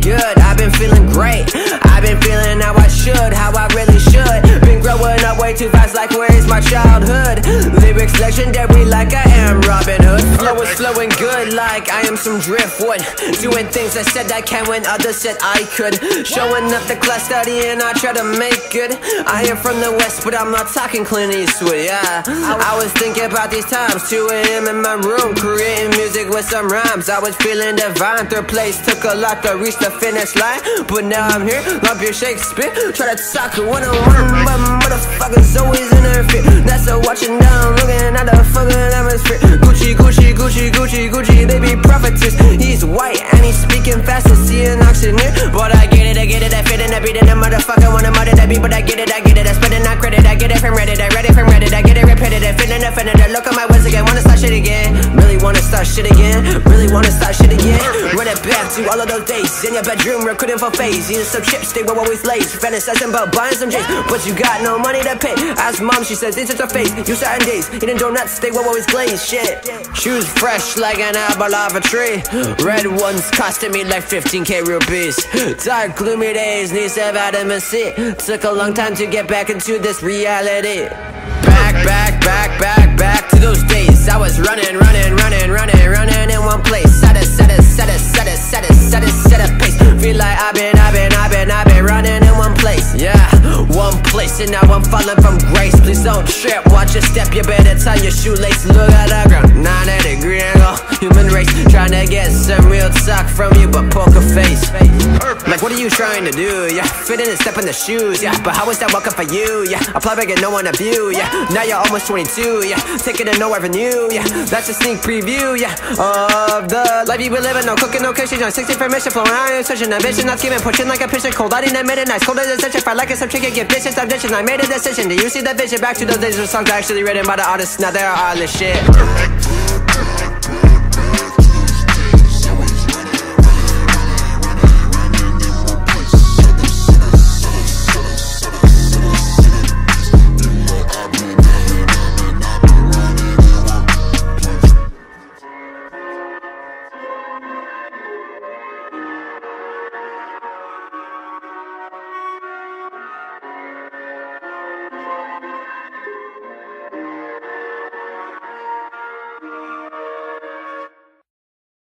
good. I've been feeling great. I've been feeling how I should, how I really should. Been growing up way too fast, like where is my childhood? Lyrics legendary, like I am Robin Hood. Flow is flowing good, like I am some driftwood. Doing things I said I can when others said I could. Showing up the class studying, I try to make good. I am from the west, but I'm not talking Clint Eastwood. Yeah, I was thinking about these times, 2 a.m. in my room, creating music with some rhymes. I was feeling divine. Third place took a lot to reach the finish line, but now I'm here. Love your Shakespeare, try to talk one on one, but motherfuckers always interfere. That's a watching down, looking at the fucking atmosphere. Gucci, Gucci, Gucci, Gucci, Gucci, they be prophetess. He's white and he's speaking fast to see an auctioneer. But I get it, I get it, I fit in, I beat it, a motherfucker wanna murder that beat, but I get it, I get it, I spit it, not credit, I get it from Reddit, I read it from Reddit, I get it repetitive, feeling offended, I look at my words again, wanna start shit again, really wanna start shit again, really wanna start shit again, back to all of those days, in your bedroom, recruiting for phase, eating some chips, they were always Lay's, fantasizing about buying some J's, but you got no money to pay, ask mom, she says, it's just a face, you certain days, eating donuts, they were always glazed, shit, shoes fresh like an apple off a tree, red ones costing me like 15k rupees, dark gloomy days, need some vitamin C, took a long time to get back into this reality. Back, back, back, back, back to those days. I was running, running, running, running, running in one place. Set it, and now I'm falling from grace. Please don't trip, watch your step. You better tie your shoelace. Look at the ground, 90 you trying to do? Yeah, fit in and step in the shoes. Yeah, but how is that welcome for you? Yeah, apply back and no one view. Yeah, now you're almost 22. Yeah, taking it nowhere new. Yeah, that's a sneak preview. Yeah, of the life you be living. No cooking, no kitchen. On 60 permission, flowing in searching. Ambition, not scheming, pushing like a pitcher. Cold in the midnight. Cold as a stitch. If I like it, some chicken, get dishes, I'm dishing. I made a decision. Do you see the vision? Back to those days when songs are actually written by the artists. Now they're all this shit.